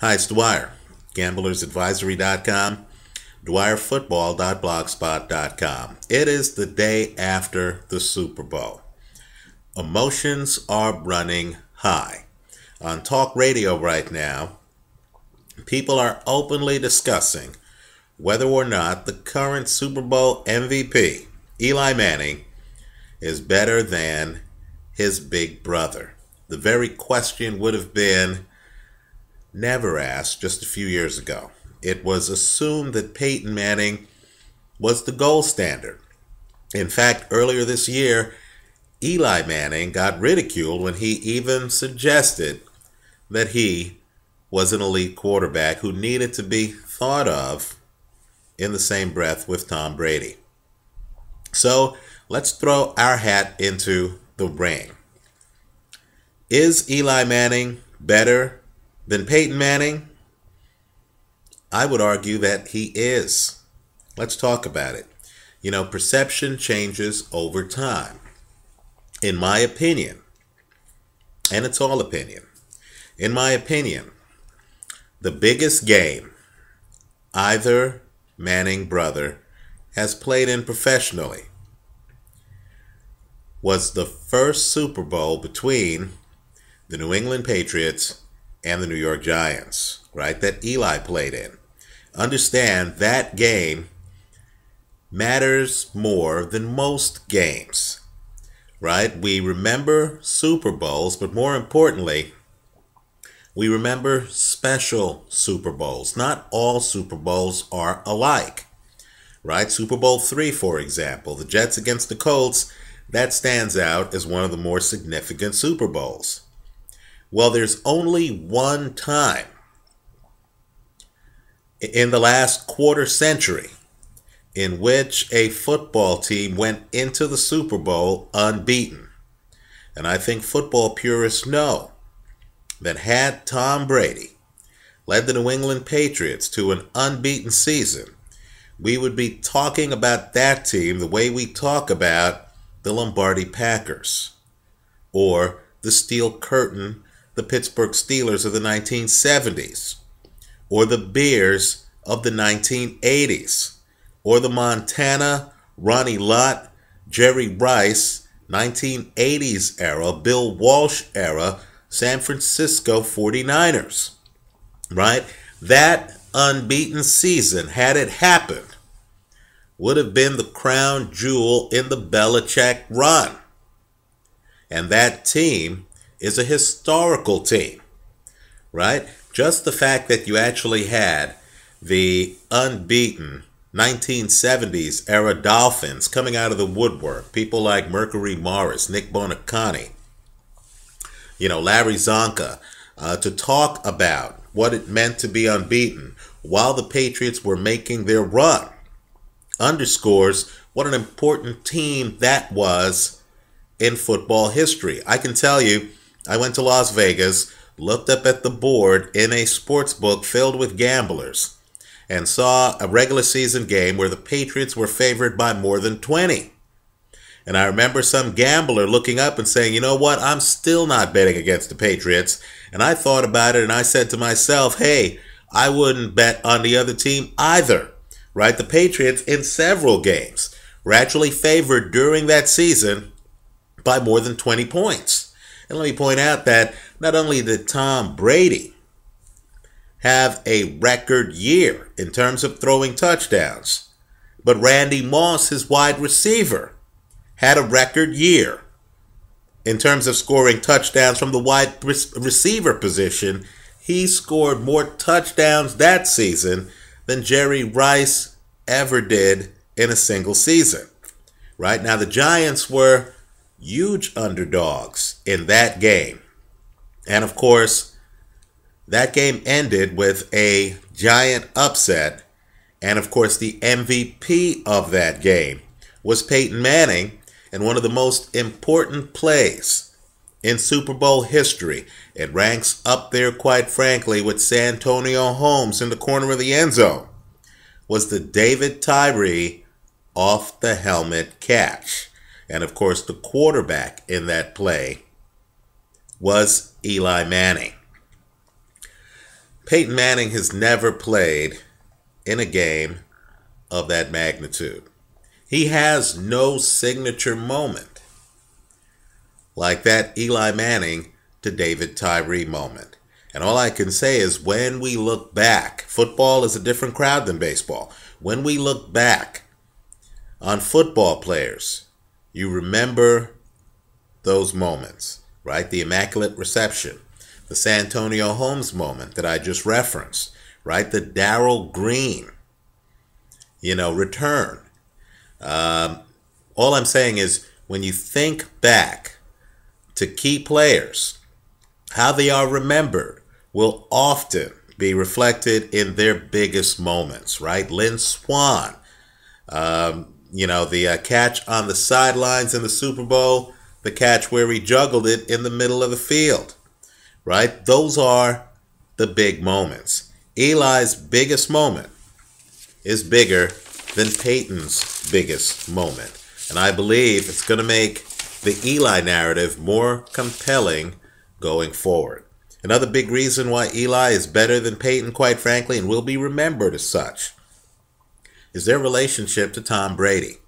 Hi, it's Dwyer, gamblersadvisory.com, dwyerfootball.blogspot.com. It is the day after the Super Bowl. Emotions are running high. On talk radio right now, people are openly discussing whether or not the current Super Bowl MVP, Eli Manning, is better than his big brother. The very question would have been never asked just a few years ago. It was assumed that Peyton Manning was the gold standard. In fact, earlier this year, Eli Manning got ridiculed when he even suggested that he was an elite quarterback who needed to be thought of in the same breath with Tom Brady. So let's throw our hat into the ring. Is Eli Manning better than Peyton Manning? I would argue that he is. Let's talk about it. You know, perception changes over time. In my opinion, and it's all opinion, in my opinion, the biggest game either Manning brother has played in professionally was the first Super Bowl between the New England Patriots and the New York Giants, right? That Eli played in. Understand that game matters more than most games, right? We remember Super Bowls, but more importantly, we remember special Super Bowls. Not all Super Bowls are alike, right? Super Bowl three, for example, the Jets against the Colts, that stands out as one of the more significant Super Bowls. Well, there's only one time in the last quarter century in which a football team went into the Super Bowl unbeaten. And I think football purists know that had Tom Brady led the New England Patriots to an unbeaten season, we would be talking about that team the way we talk about the Lombardi Packers or the Steel Curtain the Pittsburgh Steelers of the 1970s, or the Bears of the 1980s, or the Montana, Ronnie Lott, Jerry Rice, 1980s era, Bill Walsh era, San Francisco 49ers. Right? That unbeaten season, had it happened, would have been the crown jewel in the Belichick run. And that team is a historical team, right? Just the fact that you actually had the unbeaten 1970s era Dolphins coming out of the woodwork, people like Mercury Morris, Nick Buoniconti, you know, Larry Csonka, uh, to talk about what it meant to be unbeaten while the Patriots were making their run underscores what an important team that was in football history. I can tell you, I went to Las Vegas, looked up at the board in a sports book filled with gamblers, and saw a regular season game where the Patriots were favored by more than 20. And I remember some gambler looking up and saying, you know what, I'm still not betting against the Patriots. And I thought about it and I said to myself, hey, I wouldn't bet on the other team either, right? The Patriots in several games were actually favored during that season by more than 20 points. And let me point out that not only did Tom Brady have a record year in terms of throwing touchdowns, but Randy Moss, his wide receiver, had a record year in terms of scoring touchdowns from the wide receiver position. He scored more touchdowns that season than Jerry Rice ever did in a single season. Right now, the Giants were huge underdogs in that game. And of course, that game ended with a giant upset. And of course, the MVP of that game was Peyton Manning and one of the most important plays in Super Bowl history. It ranks up there, quite frankly, with Santonio Holmes in the corner of the end zone. Was the David Tyree off the helmet catch. And of course, the quarterback in that play was Eli Manning. Peyton Manning has never played in a game of that magnitude. He has no signature moment like that Eli Manning to David Tyree moment. And all I can say is when we look back, football is a different crowd than baseball. When we look back on football players, you remember those moments, right? The Immaculate Reception, the Santonio Holmes moment that I just referenced, right? The Darrell Green, you know, return. Um, all I'm saying is when you think back to key players, how they are remembered will often be reflected in their biggest moments, right? Lynn Swann, um, you know, the uh, catch on the sidelines in the Super Bowl, the catch where he juggled it in the middle of the field, right? Those are the big moments. Eli's biggest moment is bigger than Peyton's biggest moment. And I believe it's going to make the Eli narrative more compelling going forward. Another big reason why Eli is better than Peyton, quite frankly, and will be remembered as such, is their relationship to Tom Brady.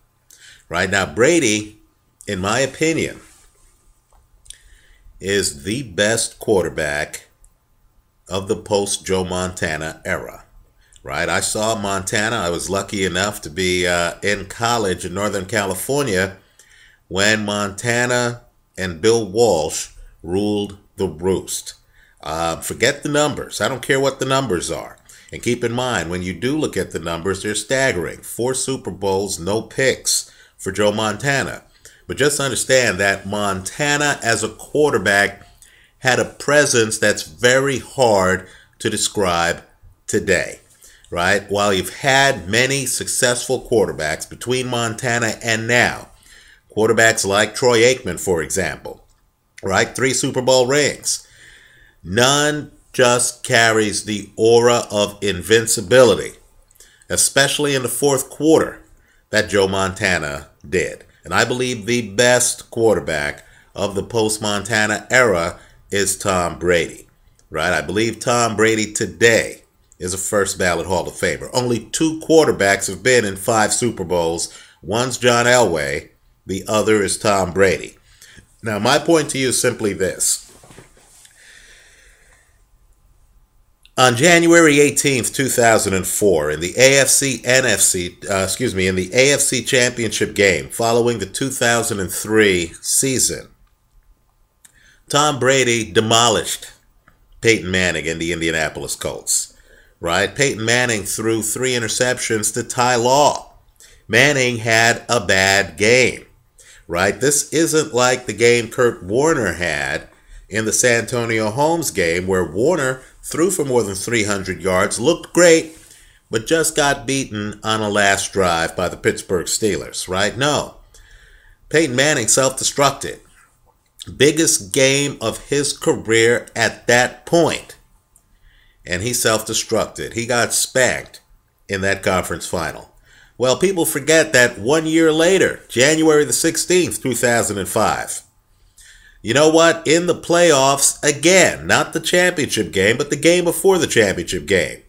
Right now, Brady, in my opinion, is the best quarterback of the post Joe Montana era. Right? I saw Montana. I was lucky enough to be uh, in college in Northern California when Montana and Bill Walsh ruled the roost. Uh, forget the numbers. I don't care what the numbers are. And keep in mind, when you do look at the numbers, they're staggering. Four Super Bowls, no picks for Joe Montana. But just understand that Montana, as a quarterback, had a presence that's very hard to describe today, right? While you've had many successful quarterbacks between Montana and now, quarterbacks like Troy Aikman, for example, right? Three Super Bowl rings. None just carries the aura of invincibility, especially in the fourth quarter, that Joe Montana did. And I believe the best quarterback of the post Montana era is Tom Brady, right? I believe Tom Brady today is a first ballot Hall of Famer. Only two quarterbacks have been in five Super Bowls. One's John Elway, the other is Tom Brady. Now, my point to you is simply this On January 18th, 2004, in the AFC NFC, uh, excuse me, in the AFC Championship game following the 2003 season, Tom Brady demolished Peyton Manning and the Indianapolis Colts. Right? Peyton Manning threw three interceptions to Ty Law. Manning had a bad game. Right? This isn't like the game Kurt Warner had in the Santonio Holmes game where Warner threw for more than 300 yards, looked great, but just got beaten on a last drive by the Pittsburgh Steelers, right? No. Peyton Manning self destructed. Biggest game of his career at that point. And he self destructed. He got spanked in that conference final. Well, people forget that one year later, January the 16th, 2005, you know what? In the playoffs, again, not the championship game, but the game before the championship game,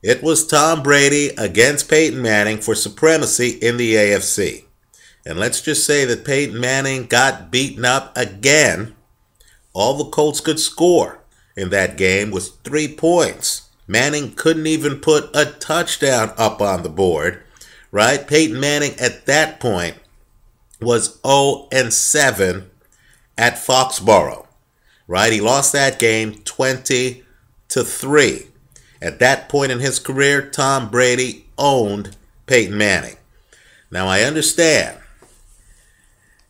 it was Tom Brady against Peyton Manning for supremacy in the AFC. And let's just say that Peyton Manning got beaten up again. All the Colts could score in that game was three points. Manning couldn't even put a touchdown up on the board, right? Peyton Manning at that point was 0 and 7 at Foxborough, right? He lost that game 20 to 3. At that point in his career, Tom Brady owned Peyton Manning. Now, I understand,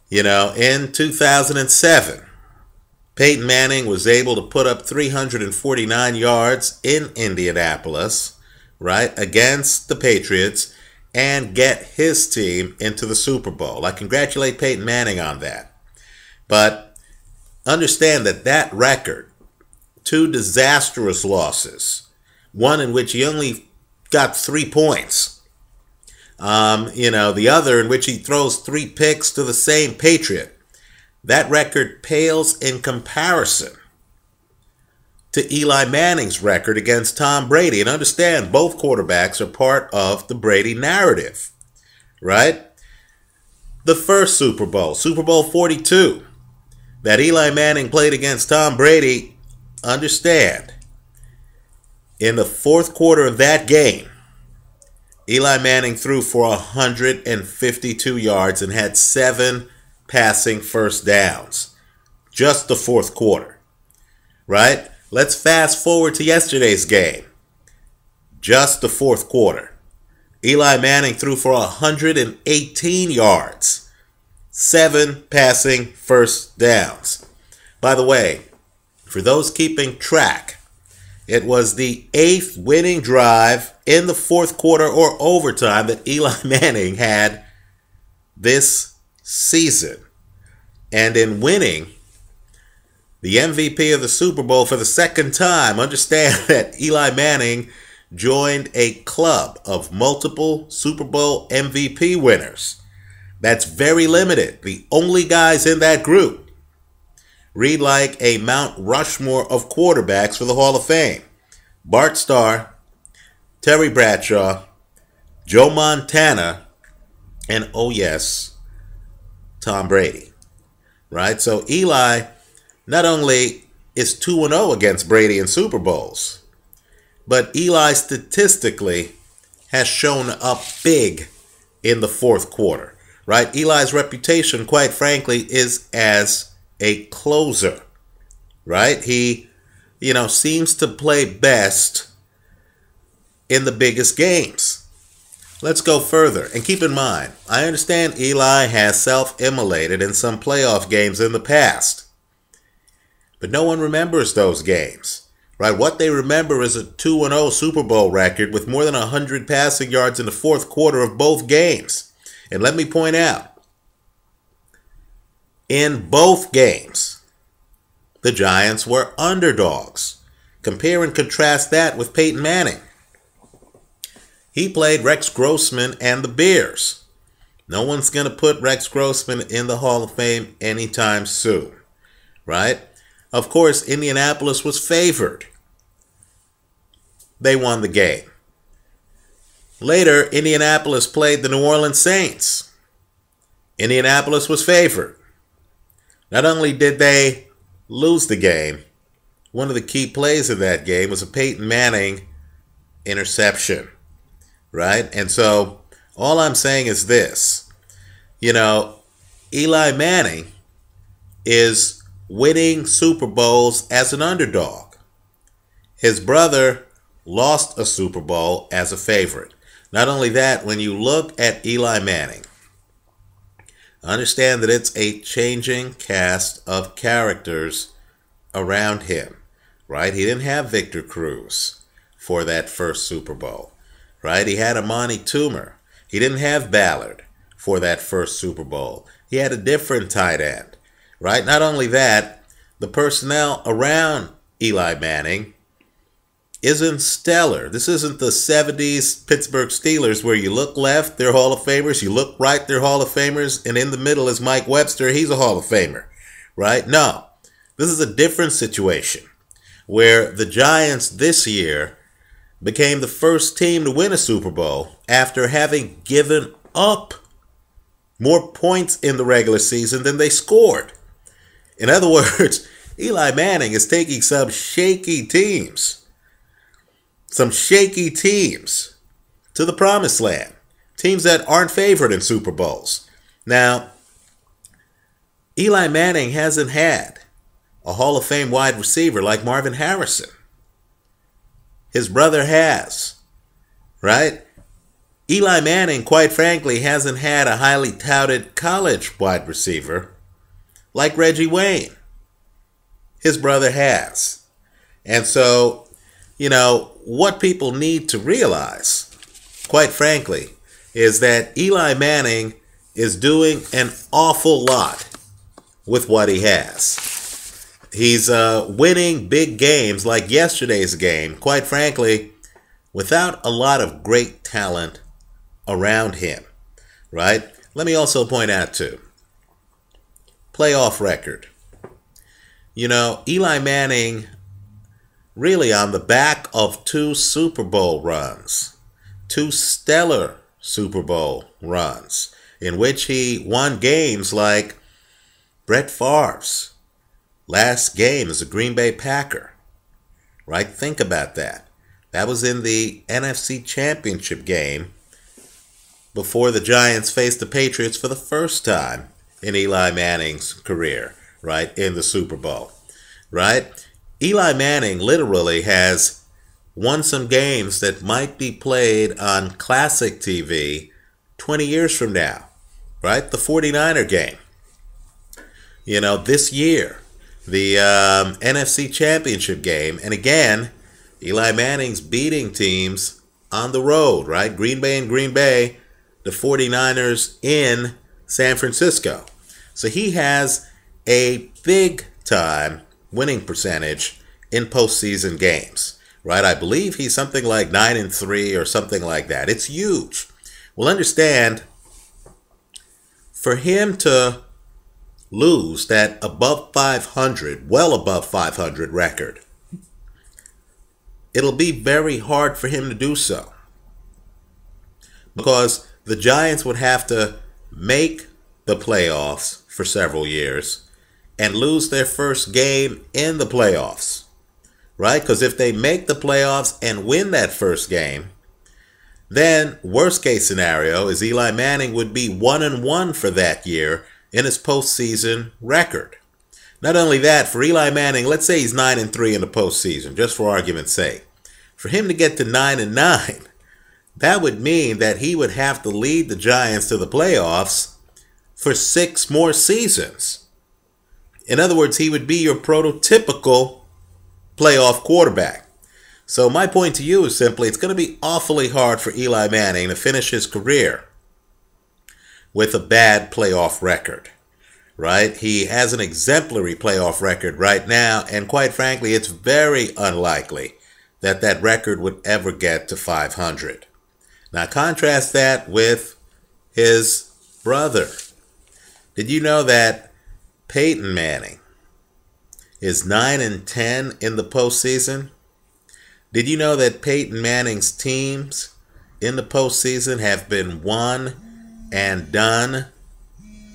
you know, in 2007, Peyton Manning was able to put up 349 yards in Indianapolis, right, against the Patriots and get his team into the Super Bowl. I congratulate Peyton Manning on that. But understand that that record, two disastrous losses, one in which he only got three points, um, you know, the other in which he throws three picks to the same Patriot, that record pales in comparison to Eli Manning's record against Tom Brady. And understand, both quarterbacks are part of the Brady narrative, right? The first Super Bowl, Super Bowl 42, that Eli Manning played against Tom Brady, understand, in the fourth quarter of that game, Eli Manning threw for 152 yards and had seven passing first downs. Just the fourth quarter. Right? Let's fast forward to yesterday's game. Just the fourth quarter. Eli Manning threw for 118 yards, seven passing first downs. By the way, for those keeping track, it was the eighth winning drive in the fourth quarter or overtime that Eli Manning had this season. And in winning the MVP of the Super Bowl for the second time, understand that Eli Manning joined a club of multiple Super Bowl MVP winners. That's very limited. The only guys in that group read like a Mount Rushmore of quarterbacks for the Hall of Fame. Bart Starr, Terry Bradshaw, Joe Montana, and oh yes, Tom Brady. Right? So Eli not only is 2 0 against Brady in Super Bowls, but Eli statistically has shown up big in the fourth quarter. Right? Eli's reputation, quite frankly, is as a closer, right? He, you know, seems to play best in the biggest games. Let's go further. And keep in mind, I understand Eli has self immolated in some playoff games in the past. But no one remembers those games. Right? What they remember is a 2 0 Super Bowl record with more than 100 passing yards in the fourth quarter of both games. And let me point out, in both games, the Giants were underdogs. Compare and contrast that with Peyton Manning. He played Rex Grossman and the Bears. No one's going to put Rex Grossman in the Hall of Fame anytime soon, right? Of course, Indianapolis was favored. They won the game. Later, Indianapolis played the New Orleans Saints. Indianapolis was favored. Not only did they lose the game, one of the key plays of that game was a Peyton Manning interception, right? And so all I'm saying is this you know, Eli Manning is winning Super Bowls as an underdog. His brother lost a Super Bowl as a favorite. Not only that, when you look at Eli Manning, Understand that it's a changing cast of characters around him, right? He didn't have Victor Cruz for that first Super Bowl, right? He had Amani Toomer. He didn't have Ballard for that first Super Bowl. He had a different tight end, right? Not only that, the personnel around Eli Manning isn't stellar. This isn't the 70s Pittsburgh Steelers where you look left, they're Hall of Famers, you look right, they're Hall of Famers, and in the middle is Mike Webster, he's a Hall of Famer, right? No, this is a different situation where the Giants this year became the first team to win a Super Bowl after having given up more points in the regular season than they scored. In other words, Eli Manning is taking some shaky teams some shaky teams to the promised land. Teams that aren't favored in Super Bowls. Now, Eli Manning hasn't had a Hall of Fame wide receiver like Marvin Harrison. His brother has, right? Eli Manning, quite frankly, hasn't had a highly touted college wide receiver like Reggie Wayne. His brother has. And so you know, what people need to realize, quite frankly, is that Eli Manning is doing an awful lot with what he has. He's uh, winning big games like yesterday's game, quite frankly, without a lot of great talent around him, right? Let me also point out, too, playoff record. You know, Eli Manning really on the back of two Super Bowl runs, two stellar Super Bowl runs, in which he won games like Brett Favre's last game as a Green Bay Packer. Right? Think about that. That was in the NFC Championship game before the Giants faced the Patriots for the first time in Eli Manning's career, right? In the Super Bowl, right? Eli Manning literally has won some games that might be played on classic TV 20 years from now, right? The 49er game. You know, this year, the um, NFC Championship game. And again, Eli Manning's beating teams on the road, right? Green Bay and Green Bay, the 49ers in San Francisco. So he has a big time winning percentage in postseason games, right? I believe he's something like 9 and 3 or something like that. It's huge. Well, understand for him to lose that above 500, well above 500 record, it'll be very hard for him to do so. Because the Giants would have to make the playoffs for several years and lose their first game in the playoffs right? Because if they make the playoffs and win that first game, then worst case scenario is Eli Manning would be one and one for that year in his postseason record. Not only that, for Eli Manning, let's say he's nine and three in the postseason, just for argument's sake. For him to get to nine and nine, that would mean that he would have to lead the Giants to the playoffs for six more seasons. In other words, he would be your prototypical playoff quarterback. So my point to you is simply it's going to be awfully hard for Eli Manning to finish his career with a bad playoff record. Right? He has an exemplary playoff record right now, and quite frankly, it's very unlikely that that record would ever get to 500. Now, contrast that with his brother. Did you know that Peyton Manning is 9 and 10 in the postseason. Did you know that Peyton Manning's teams in the postseason have been won and done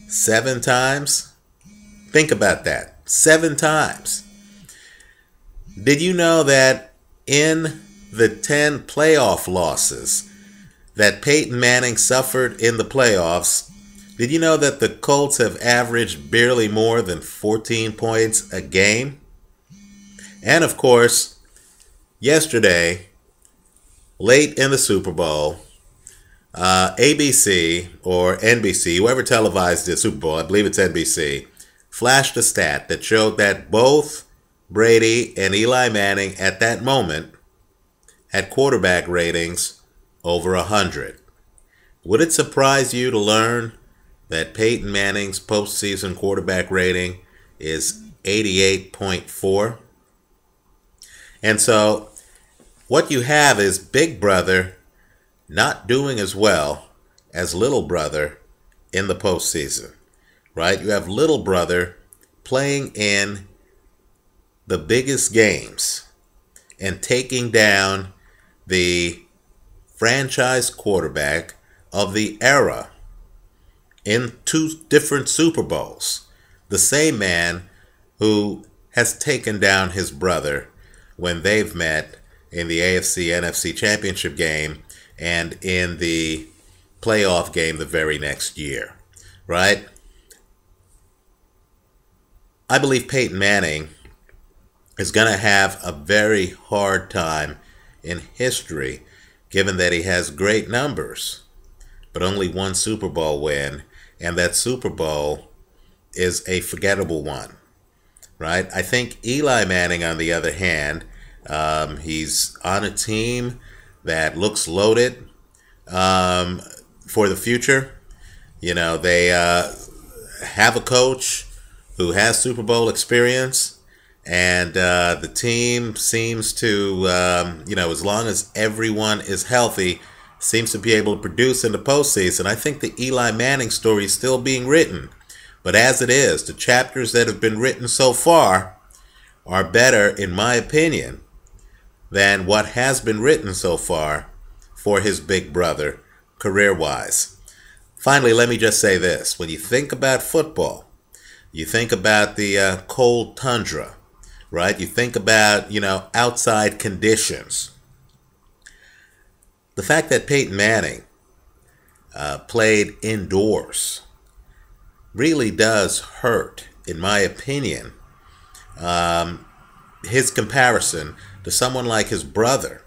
seven times? Think about that. Seven times. Did you know that in the 10 playoff losses that Peyton Manning suffered in the playoffs, did you know that the Colts have averaged barely more than 14 points a game? And of course, yesterday, late in the Super Bowl, uh, ABC or NBC, whoever televised the Super Bowl, I believe it's NBC, flashed a stat that showed that both Brady and Eli Manning at that moment had quarterback ratings over 100. Would it surprise you to learn that Peyton Manning's postseason quarterback rating is 88.4. And so what you have is Big Brother not doing as well as Little Brother in the postseason, right? You have Little Brother playing in the biggest games and taking down the franchise quarterback of the era in two different Super Bowls. The same man who has taken down his brother when they've met in the AFC NFC Championship game and in the playoff game the very next year, right? I believe Peyton Manning is going to have a very hard time in history given that he has great numbers, but only one Super Bowl win and that Super Bowl is a forgettable one, right? I think Eli Manning, on the other hand, um, he's on a team that looks loaded um, for the future. You know, they uh, have a coach who has Super Bowl experience, and uh, the team seems to, um, you know, as long as everyone is healthy, seems to be able to produce in the postseason. I think the Eli Manning story is still being written. But as it is, the chapters that have been written so far are better, in my opinion, than what has been written so far for his big brother, career wise. Finally, let me just say this when you think about football, you think about the uh, cold tundra, right? You think about, you know, outside conditions. The fact that Peyton Manning uh, played indoors really does hurt, in my opinion, um, his comparison to someone like his brother,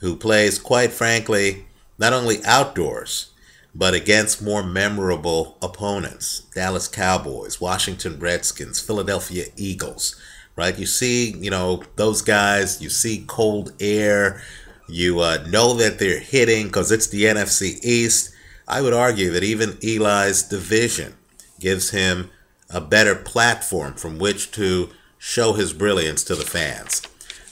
who plays, quite frankly, not only outdoors, but against more memorable opponents Dallas Cowboys, Washington Redskins, Philadelphia Eagles, right? You see, you know, those guys, you see cold air, you uh, know that they're hitting because it's the NFC East. I would argue that even Eli's division gives him a better platform from which to show his brilliance to the fans.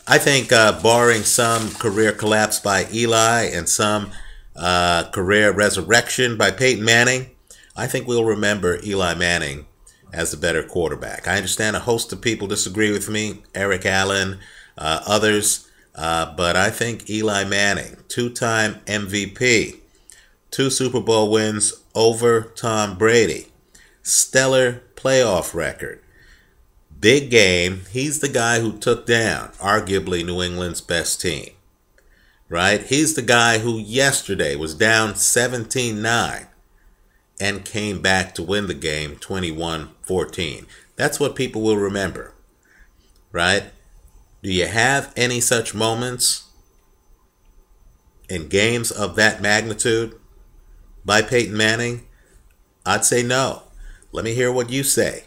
I think, uh, barring some career collapse by Eli and some uh, career resurrection by Peyton Manning, I think we'll remember Eli Manning as the better quarterback. I understand a host of people disagree with me, Eric Allen, uh, others, uh, but I think Eli Manning, two time MVP, two Super Bowl wins over Tom Brady, stellar playoff record. Big game. He's the guy who took down arguably New England's best team. Right? He's the guy who yesterday was down 17 9 and came back to win the game 21 14. That's what people will remember. Right? Do you have any such moments in games of that magnitude by Peyton Manning? I'd say no. Let me hear what you say.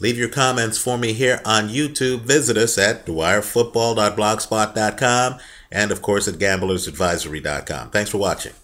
Leave your comments for me here on YouTube. Visit us at dwyerfootball.blogspot.com and, of course, at gamblersadvisory.com. Thanks for watching.